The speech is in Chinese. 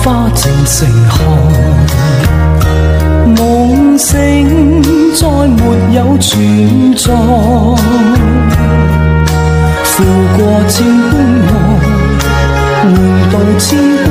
花渐成寒，梦醒再没有存在，负过千般爱，换到千。